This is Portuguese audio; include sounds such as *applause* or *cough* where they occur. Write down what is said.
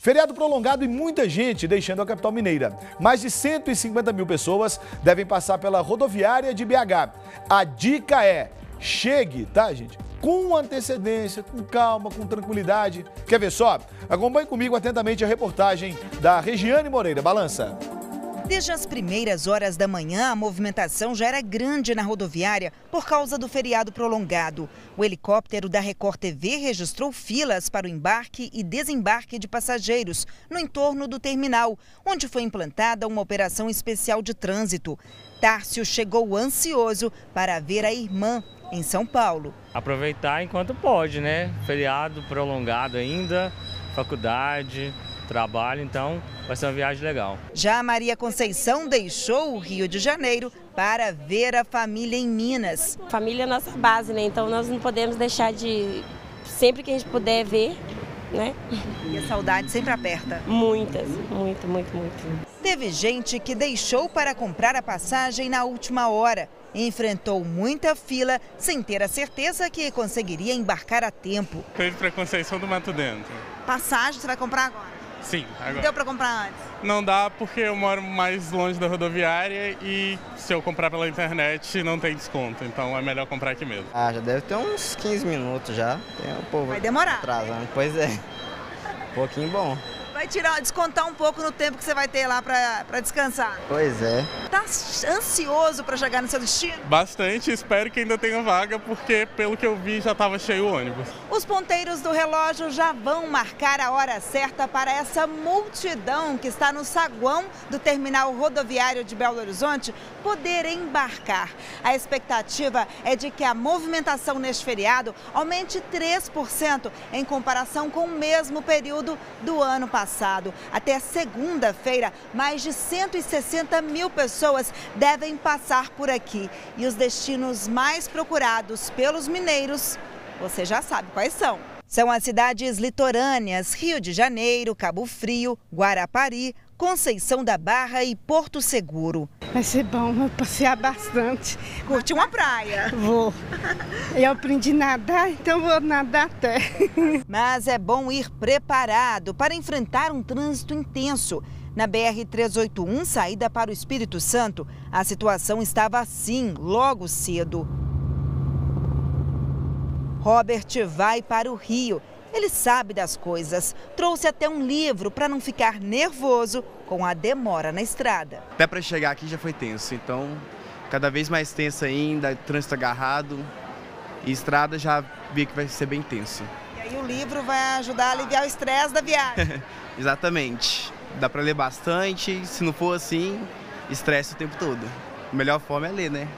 Feriado prolongado e muita gente deixando a capital mineira. Mais de 150 mil pessoas devem passar pela rodoviária de BH. A dica é: chegue, tá, gente? Com antecedência, com calma, com tranquilidade. Quer ver só? Acompanhe comigo atentamente a reportagem da Regiane Moreira. Balança. Desde as primeiras horas da manhã, a movimentação já era grande na rodoviária por causa do feriado prolongado. O helicóptero da Record TV registrou filas para o embarque e desembarque de passageiros no entorno do terminal, onde foi implantada uma operação especial de trânsito. Tárcio chegou ansioso para ver a irmã em São Paulo. Aproveitar enquanto pode, né? Feriado prolongado ainda, faculdade, trabalho, então vai ser uma viagem legal. Já Maria Conceição deixou o Rio de Janeiro para ver a família em Minas. Família é nossa base, né? Então nós não podemos deixar de, sempre que a gente puder ver, né? E a saudade sempre aperta. Muitas, muito, muito, muito. Teve gente que deixou para comprar a passagem na última hora. Enfrentou muita fila sem ter a certeza que conseguiria embarcar a tempo. Teve preconceição do Mato Dentro. Passagem você vai comprar agora? Sim, agora. Deu para comprar antes? Não dá porque eu moro mais longe da rodoviária e se eu comprar pela internet não tem desconto, então é melhor comprar aqui mesmo. Ah, já deve ter uns 15 minutos já. Tem um povo Vai demorar. atrasando. Pois é. Um pouquinho bom. Vai tirar, descontar um pouco no tempo que você vai ter lá para descansar. Pois é. Tá ansioso para chegar no seu destino? Bastante, espero que ainda tenha vaga, porque pelo que eu vi já estava cheio o ônibus. Os ponteiros do relógio já vão marcar a hora certa para essa multidão que está no saguão do terminal rodoviário de Belo Horizonte poder embarcar. A expectativa é de que a movimentação neste feriado aumente 3% em comparação com o mesmo período do ano passado passado. Até segunda-feira, mais de 160 mil pessoas devem passar por aqui. E os destinos mais procurados pelos mineiros, você já sabe quais são. São as cidades litorâneas Rio de Janeiro, Cabo Frio, Guarapari, Conceição da Barra e Porto Seguro. Vai ser bom, vou passear bastante. Curte uma praia? Vou. Eu aprendi a nadar, então vou nadar até. Mas é bom ir preparado para enfrentar um trânsito intenso. Na BR-381, saída para o Espírito Santo, a situação estava assim logo cedo. Robert vai para o Rio ele sabe das coisas. Trouxe até um livro para não ficar nervoso com a demora na estrada. Até para chegar aqui já foi tenso, então cada vez mais tenso ainda, trânsito agarrado e estrada já vi que vai ser bem tenso. E aí o livro vai ajudar a aliviar o estresse da viagem. *laughs* Exatamente. Dá para ler bastante, se não for assim, estresse o tempo todo. A melhor forma é ler, né?